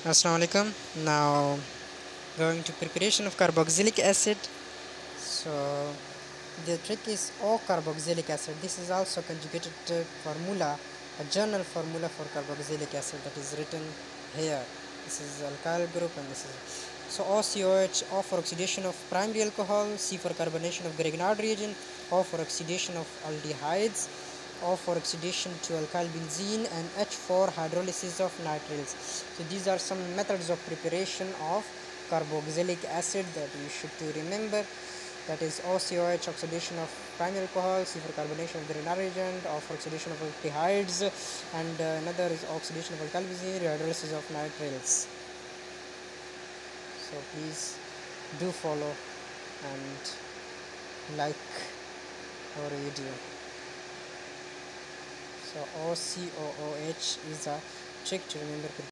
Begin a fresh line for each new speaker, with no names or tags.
Assalamualaikum. Now going to preparation of carboxylic acid. So the trick is O carboxylic acid. This is also conjugated formula, a general formula for carboxylic acid that is written here. This is alkyl group and this is so OCOH O for oxidation of primary alcohol, C for carbonation of Grignard reagent, O for oxidation of aldehydes, O for oxidation to alkyl benzene and H for hydrolysis of nitriles. So these are some methods of preparation of carboxylic acid that you should to remember. That is OCOH oxidation of primary alcohol, C for carbonation of Grignard reagent, O for oxidation of aldehydes, and uh, another is oxidation of alkyl benzene, hydrolysis of nitriles. So please do follow and like our video. So OCOOH is a trick to remember